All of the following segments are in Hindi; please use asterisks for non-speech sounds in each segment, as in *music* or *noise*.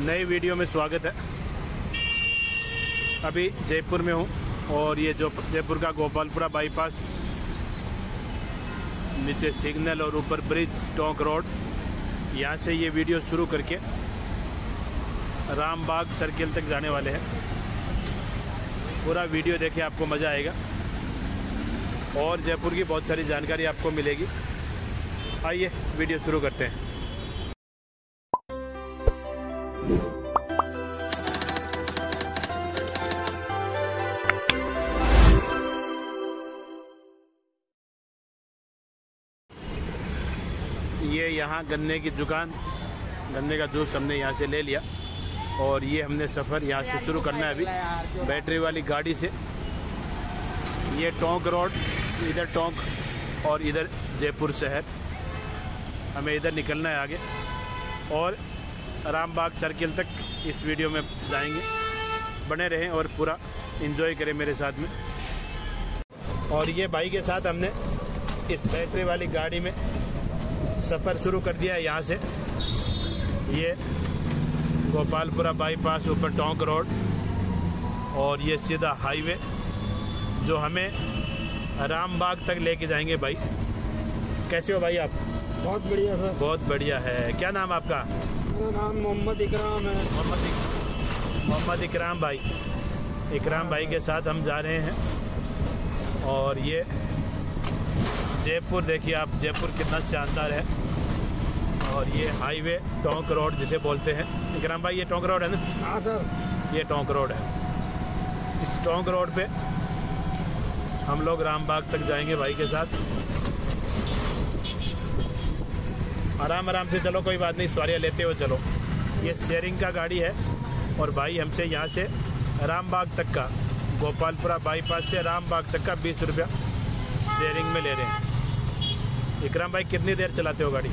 नई वीडियो में स्वागत है। अभी जयपुर में हूँ और ये जो जयपुर का गोपालपुरा बाईपास नीचे सिग्नल और ऊपर ब्रिज टोंक रोड यहाँ से ये वीडियो शुरू करके रामबाग सर्किल तक जाने वाले हैं। पूरा वीडियो देखें आपको मज़ा आएगा और जयपुर की बहुत सारी जानकारी आपको मिलेगी। आइए, वीडियो शुरू करते हैं। ये यहाँ गन्ने की दुकान, गन्ने का जूस हमने यहाँ से ले लिया और ये हमने सफ़र यहाँ से शुरू करना है अभी। बैटरी वाली गाड़ी से। ये टोंक रोड, इधर टोंक और इधर जयपुर शहर। हमें इधर निकलना है आगे। और रामबाग सर्किल तक इस वीडियो में जाएँगे। बने रहें और पूरा इन्जॉय करें मेरे साथ में। और ये भाई के साथ हमने इस बैटरी वाली गाड़ी में सफ़र शुरू कर दिया है यहाँ से। ये गोपालपुरा बाईपास ऊपर टोंक रोड और ये सीधा हाईवे जो हमें रामबाग तक लेके जाएँगे भाई। कैसे हो भाई आप? बहुत बढ़िया सर। बहुत बढ़िया है। क्या नाम आपका? मेरा नाम मोहम्मद इकराम है मोहम्मद मोहम्मद इकराम भाई इकराम भाई के साथ हम जा रहे हैं और ये जयपुर देखिए आप जयपुर कितना शानदार है और ये हाईवे टोंक रोड जिसे बोलते हैं इकराम भाई ये टोंक रोड है ना हाँ सर ये टोंक रोड है इस टोंक रोड पे हम लोग रामबाग तक जाएँगे भाई के साथ आराम आराम से चलो कोई बात नहीं सवारियाँ लेते हो चलो। ये शेयरिंग का गाड़ी है और भाई हमसे यहाँ से रामबाग तक का गोपालपुरा बाईपास से रामबाग तक का बीस रुपया शेयरिंग में ले रहे हैं। इकराम भाई कितनी देर चलाते हो गाड़ी?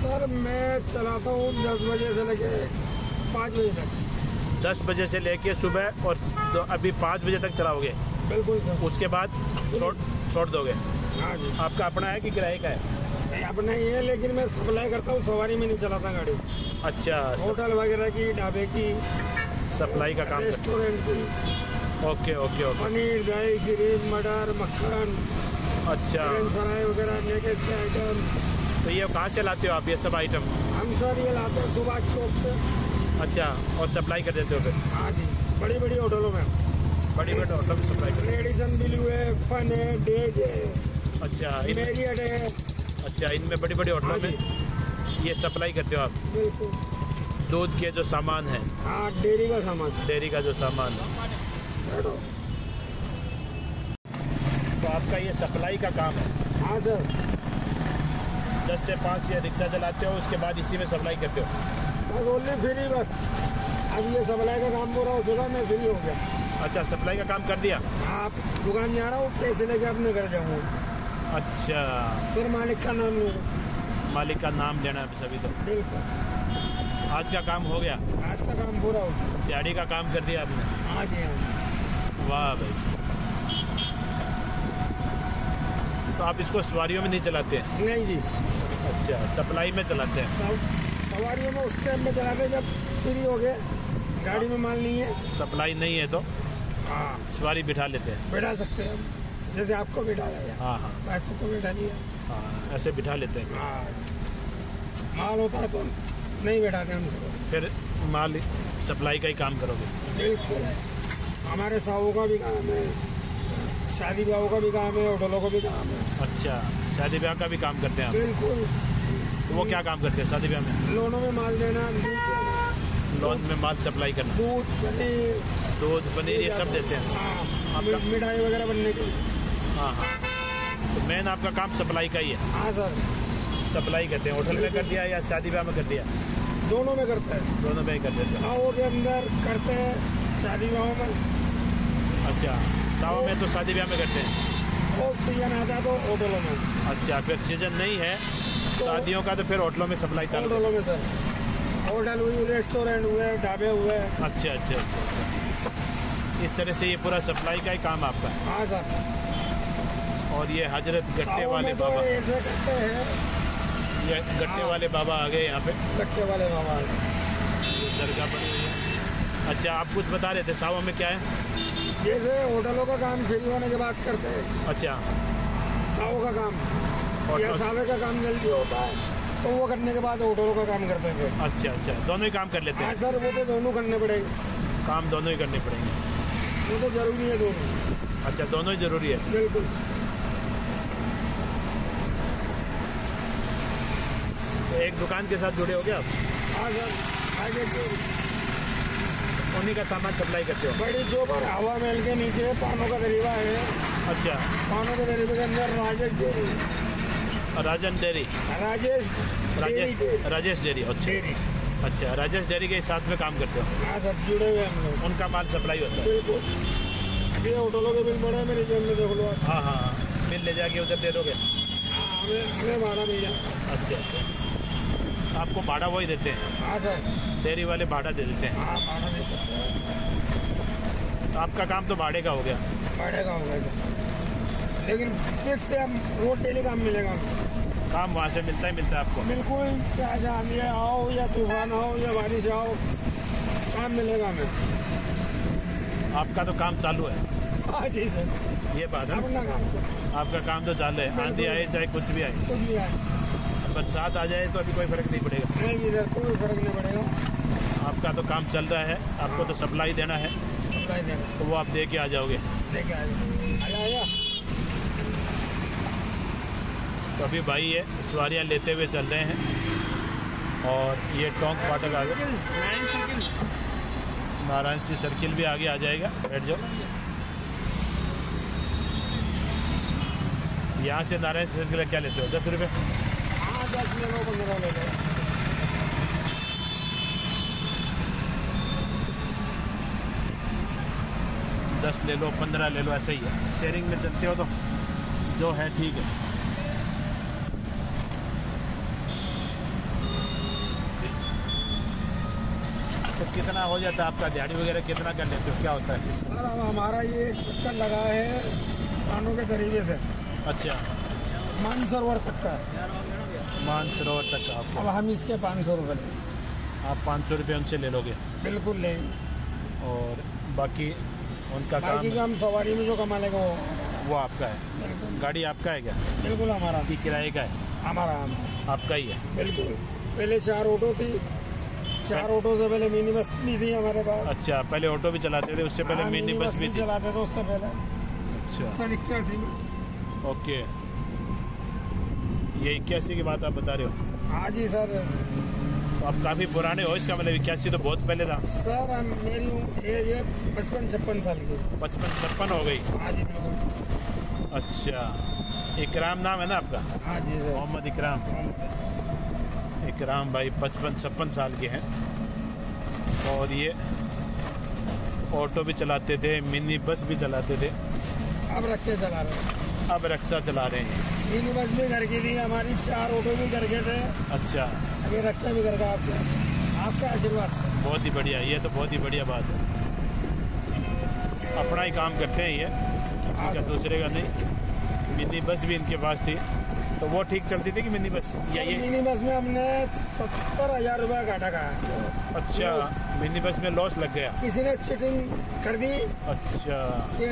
सर मैं चलाता हूँ दस बजे से लेके पाँच बजे तक। दस बजे से लेके सुबह और दो, अभी पाँच बजे तक चलाओगे? बिल्कुल सर। उसके बाद छोड़ छोड़ दोगे? हाँ जी। आपका अपना है कि किराए का है? अपना ही है लेकिन मैं सप्लाई करता हूँ सवारी में नहीं चलाता गाड़ी। अच्छा होटल वगैरह की ढाबे की सप्लाई का काम रेस्टोरेंट की। Okay okay okay. पनीर दही क्रीम मटर मक्खन अच्छा। फ्राई वगैरह नेकेस के आइटम तो ये कहाँ से लाते हो आप ये सब आइटम हम सर ये लाते हैं सुबह चौक से। अच्छा और सप्लाई कर देते हो फिर? हाँ जी बड़ी बड़ी होटलों में। बड़ी बड़ी होटल में सप्लाई कर रेडिसन बिलू है फन है डेज़ है। अच्छा इन मेरियट है। अच्छा इनमें बड़ी बड़ी होटलों हाँ में ये सप्लाई करते हो आप? दूध के जो सामान है। हाँ डेयरी का सामान। डेयरी का जो सामान। है तो आपका ये सप्लाई का काम है? हाँ सर। दस से पाँच या रिक्शा चलाते हो उसके बाद इसी में सप्लाई करते हो? बस ओनली फ्री बस। अब ये सप्लाई का काम पूरा हो चुका मैं फ्री हो गया। अच्छा सप्लाई का काम कर दिया? आप दुकान जा रहा हूँ पैसे लेके अपने घर जाऊँगा। अच्छा। फिर मालिक का नाम लूँगा मालिक का नाम लेना है सभी तो। बिल्कुल। आज का काम हो गया? आज का काम पूरा हो गया। दिहाड़ी का काम कर दिया आपने? हाँ जी हाँ वाह भाई। तो आप इसको सवारियों में नहीं चलाते? हैं नहीं जी। अच्छा सप्लाई में चलाते हैं? सवारियों में उस टाइम में चलाते जब फ्री हो गए गाड़ी में माल नहीं है। सप्लाई नहीं है तो? हाँ। सवारी बिठा लेते हैं। बैठा सकते हैं। जैसे आपको बिठाया है हाँ हाँ। पैसे को बिठा लिया हाँ ऐसे बिठा लेते हैं। हाँ। माल होता है तो नहीं बैठाते हमसे फिर माल सप्लाई का ही काम करोगे। बिल्कुल हमारे साहू का भी काम है शादी ब्याहों का भी काम है होटलों का भी काम है। अच्छा शादी ब्याह का भी काम करते हैं बिल्कुल। तो वो क्या काम करते हैं शादी ब्याह में? लोनों में माल देना लोन में माल सप्लाई करना। दूध पनीर। दूध पनीर ये सब देते हैं। हाँ मिठाई वगैरह बनने की हाँ हाँ। तो मेन आपका काम सप्लाई का ही है। हाँ सर सप्लाई करते हैं। होटल में कर दिया या शादी ब्याह में कर दिया? दोनों में करते हैं। दोनों में ही कर देते हैं। गाँवों के अंदर करते हैं शादी ब्याहों में। अच्छा साव में तो शादी ब्याह में करते हैं। और सीज़न आता तो होटलों में। अच्छा फिर सीज़न नहीं है। शादियों का तो फिर होटलों में सप्लाई चालू होटलों में सर होटल हुई रेस्टोरेंट हुए ढाबे हुए। अच्छा अच्छा अच्छा अच्छा। इस तरह से ये पूरा सप्लाई का ही काम आपका है। हाँ सर और ये हज़रत गट्टे वाले बाबा। हैं। ये गट्टे हाँ। वाले बाबा आ गए यहाँ पे। गट्टे वाले बाबा दरगाह बनी हुई है। अच्छा आप कुछ बता रहे थे सावा में क्या है? जैसे होटलों का काम फ्री होने के बाद करते हैं। अच्छा। सावों का काम। और या सावे का काम जल्दी होता है तो वो करने के बाद होटलों का काम करते हैं अच्छा अच्छा। दोनों ही काम कर लेते हाँ? हैं सर वो तो दोनों करने पड़ेंगे। काम दोनों ही करने पड़ेंगे। वो तो ज़रूरी है दोनों। अच्छा दोनों ही ज़रूरी है? बिल्कुल। एक दुकान के साथ जुड़े हो गया आप? हाँ सर आगे उन्हीं का सामान सप्लाई करते हो? बड़ी चौक और हवा महल के नीचे पानों का दरीवा है। अच्छा। पानों के दरीवे के अंदर राजेश और राजन डेयरी राजेश राजेश राजेश डेयरी अच्छा। अच्छा राजेश डेयरी के साथ में काम करते हो? हाँ सर जुड़े हुए हम लोग। उनका माल सप्लाई होता है। बिल्कुल। ये होटलों के बिल पड़े हैं मेरे जेब में देख लो हाँ हाँ हाँ। बिल ले जाके उधर दे दोगे? हाँ, हमें हमें भाड़ा मिल जाए अच्छा अच्छा। आपको भाड़ा वही देते हैं। हाँ सर। डेयरी वाले भाड़ा दे देते हैं। हाँ भाड़ा दे सकते हैं। तो आपका काम तो भाड़े का हो गया। भाड़े का होगा सर। लेकिन फिक्स से हम रोड डेली काम मिलेगा। काम वहाँ से मिलता ही मिलता है आपको। बिल्कुल चाहे आओ या तूफ़ान आओ या बारिश आओ काम मिलेगा हमें। आपका तो काम चालू है। हाँ जी सर। ये बात है अपना काम आपका काम तो चालू है। आंधी आए चाहे कुछ भी आए। कुछ भी आए। बरसात आ जाए तो अभी कोई फ़र्क नहीं पड़ेगा। नहीं सर कोई फ़र्क नहीं पड़ेगा। आपका तो काम चल रहा है आपको तो सप्लाई देना है। सप्लाई देगा तो वो आप दे के आ जाओगे। लेके आएगा आया आया तो अभी भाई ये सवारियाँ लेते हुए चल रहे हैं। और ये टोंक फाटक आ गया। नारायण सिंह सर्किल भी आगे आ जाएगा। बैठ जाओ। यहाँ से नारायण सिंह सर्किल क्या लेते हो? दस रुपये दस ले लो पंद्रह ले लो ऐसा ही है। शेयरिंग में चलते हो तो जो है ठीक है। तो कितना हो जाता है आपका? दिहाड़ी वगैरह कितना कर लेते हो? क्या होता है सिस्टम हमारा ये चक्कर लगा है कानों के तरीके से। अच्छा। मानसरोवर तक का। मानसरोवर तक का आपको अब हम इसके पाँच सौ रुपये लेंगे। आप पाँच सौ रुपये उनसे ले लोगे? बिल्कुल लेंगे। और बाकी उनका काम बाकी का हम सवारी में जो कमा लेंगे वो वो आपका है। गाड़ी आपका है क्या? बिल्कुल हमारा। कि किराए का है? हमारा आपका ही है? बिल्कुल। पहले चार ऑटो थी। चार ऑटो से पहले मिनी बस भी थी हमारे पास। अच्छा पहले ऑटो भी चलाते थे उससे पहले हाँ, मिनी बस भी चलाते थे उससे पहले। अच्छा। सन इक्यासी में। ओके। ये इक्यासी की बात आप बता रहे हो? हाँ जी सर। तो आप काफ़ी पुराने हो इसका मतलब इक्यासी तो बहुत पहले था। सर हम मेरी ये ये पचपन छप्पन साल की। पचपन छप्पन हो गई। हाँ जी बिल्कुल। अच्छा। इकराम नाम है ना आपका? हाँ जी सर। मोहम्मद इकराम। इकराम भाई पचपन छप्पन साल के हैं। और ये ऑटो भी चलाते थे मिनी बस भी चलाते थे। अब रखे चला रहे हैं। अब रक्षा चला रहे हैं। मिनी बस भी घर की थी हमारी चार ऑटो भी घर के थे। अच्छा। अभी रक्षा भी करके आपका आपका आशीर्वाद बहुत ही बढ़िया ये तो बहुत ही बढ़िया बात है। अपना ही काम करते हैं ये किसी का दूसरे का नहीं। मिनी बस भी इनके पास थी तो वो ठीक चलती थी कि मिनी बस? या ये मिनी बस में हमने सत्तर हज़ार रुपया घाटा खाया। अच्छा। मिनी बस में लॉस लग गया। किसी ने चिटिंग कर दी। अच्छा। कि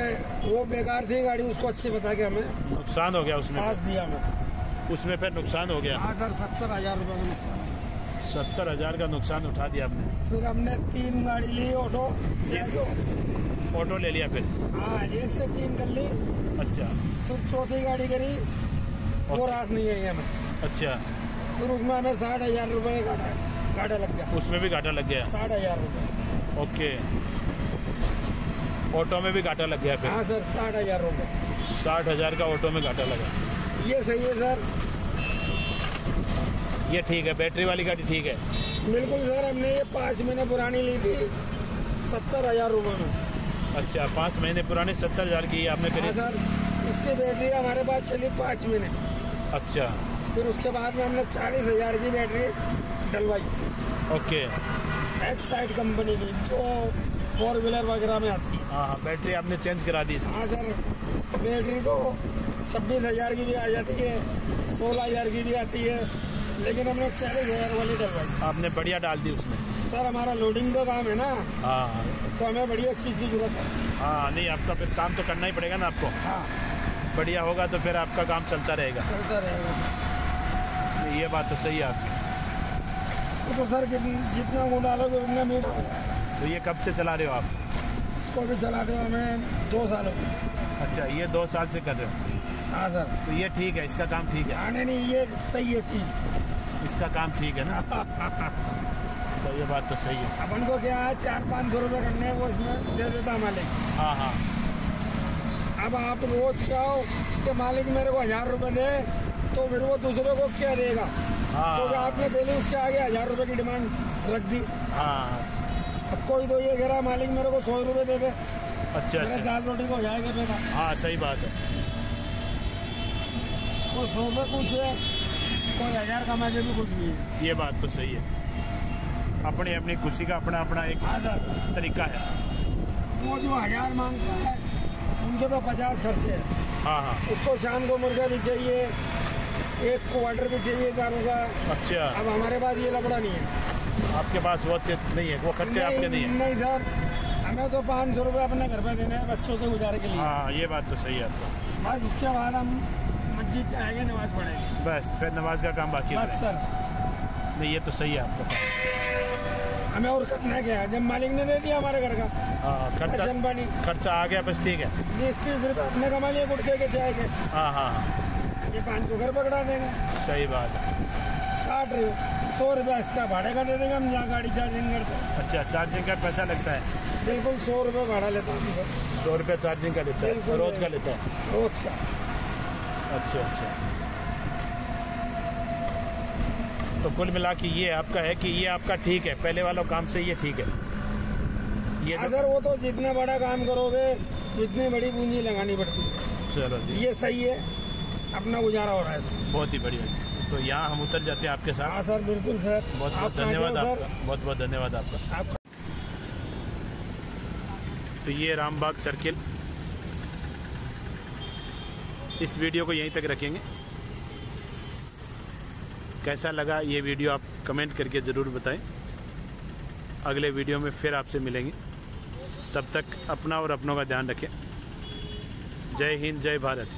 वो बेकार थी गाड़ी उसको अच्छी बता के हमें। नुकसान हो गया उसमें पास दिया हमें। उसमें फिर नुकसान हो गया। हाँ सर सत्तर हज़ार रुपये का नुकसान। सत्तर हज़ार का नुकसान उठा दिया आपने फिर हमने तीन गाड़ी ली ऑटो। ऑटो ले लिया फिर। हाँ एक से तीन कर ली। अच्छा। फिर चौथी गाड़ी करी। वो रास नहीं आई हमें। अच्छा। फिर उसमें हमें साठ हज़ार रुपये घाटा घाटा लग गया। उसमें भी घाटा लग गया। साठ हज़ार रुपये ओके। ऑटो में भी घाटा लग गया फिर। हाँ सर साठ हज़ार रुपये साठ हज़ार का ऑटो में घाटा लगा। ये सही है सर। ये ठीक है बैटरी वाली गाड़ी ठीक है। बिल्कुल सर हमने ये पाँच महीने पुरानी ली थी। सत्तर हज़ार रुपये में। अच्छा पाँच महीने पुरानी सत्तर हज़ार की आपने हाँ सर इसकी बैटरी हमारे पास चली पाँच महीने। अच्छा। फिर उसके बाद में हमने चालीस हज़ार की बैटरी डलवाई ओके एक्स साइड कंपनी की जो फोर व्हीलर वगैरह में आती है। हाँ हाँ बैटरी आपने चेंज करा दी हाँ सर बैटरी तो छब्बीस हज़ार की भी आ जाती है सोलह हज़ार की भी आती है लेकिन हमने चालीस हज़ार वाली डलवाई। आपने बढ़िया डाल दी उसमें। सर हमारा लोडिंग का काम है ना हाँ। तो हमें बढ़िया चीज़ की ज़रूरत है। हाँ नहीं आपका फिर काम तो करना ही पड़ेगा ना आपको। हाँ। बढ़िया होगा तो फिर आपका काम चलता रहेगा। चलता रहेगा। ये बात तो सही है आपकी। तो सर जितना गुड़ डालोगे उतना मीठा तो ये कब से चला रहे हो आप? इसको भी चला रहे हो हमें दो साल हो अच्छा ये दो साल से कर रहे हो? हाँ सर। तो ये ठीक है इसका काम ठीक है? आने नहीं ये सही है चीज़। इसका काम ठीक है ना? *laughs* तो ये बात तो सही है। अपन को क्या है चार पाँच सौ रुपये करने हैं वो इसमें दे देता मालिक। हाँ हाँ। अब आप रोज चाहो कि मालिक मेरे को हज़ार रुपये दे तो फिर वो दूसरे को क्या देगा? क्योंकि हाँ आपने पहले उसके आगे हज़ार रुपये की डिमांड रख दी। हाँ। अब कोई तो ये कह रहा मालिक मेरे को सौ रुपये दे दे। अच्छा मेरे अच्छा। दाल रोटी को हो जाएगा बेटा। हाँ सही बात है। वो सौ रुपये खुश है कोई हज़ार कमा के भी खुश नहीं है। ये बात तो सही है। अपनी अपनी खुशी का अपना अपना एक हाँ तरीका है। वो जो हज़ार माँगता है उनके तो पचास खर्चे है। हाँ हाँ। उसको शाम को मुर्गा भी चाहिए एक क्वार्टर भी चाहिए दारू का। अच्छा। अब हमारे पास ये लपड़ा नहीं है। आपके पास वो चीज़ नहीं है वो खर्चे आपके नहीं है। नहीं सर। हमें तो पाँच सौ रुपये अपने घर पे देने हैं बच्चों के गुजारे के लिए। हाँ ये बात तो सही है आपको। बस उसके बाद हम मस्जिद जाएँगे नमाज़ पढ़ेंगे। बस फिर नमाज़ का काम बाकी बस सर। नहीं ये तो सही है आपको। हमें और करना क्या है? जब मालिक ने दे दिया हमारे घर का। हाँ खर्चा खर्चा आ गया बस ठीक है। बीस तीस रुपये अपने कमा लिए गुटके के चाय के। हाँ हाँ। ये पाँच को घर पकड़ा देंगे। सही बात है। साठ रुपये सौ रुपया इसका भाड़े का दे देंगे हम जहाँ गाड़ी चार्जिंग करते हैं। अच्छा चार्जिंग का पैसा लगता है? बिल्कुल सौ रुपये भाड़ा लेता हूँ सर सौ रुपये चार्जिंग का लेता है? रोज का लेता है? रोज का। अच्छा अच्छा। तो कुल मिला के ये आपका है कि ये आपका ठीक है? पहले वालों काम से ये ठीक है? ये हाँ जो सर वो तो जितना बड़ा काम करोगे जितनी बड़ी पूंजी लगानी पड़ती है। चलो ये सही है। अपना गुजारा हो रहा है बहुत ही बढ़िया। तो यहाँ हम उतर जाते हैं आपके साथ। हाँ सर बिल्कुल सर। बहुत बहुत धन्यवाद आपका। बहुत बहुत धन्यवाद आपका। आप तो ये रामबाग सर्किल। इस वीडियो को यहीं तक रखेंगे। कैसा लगा ये वीडियो आप कमेंट करके ज़रूर बताएँ। अगले वीडियो में फिर आपसे मिलेंगे। तब तक अपना और अपनों का ध्यान रखें। जय हिंद जय भारत।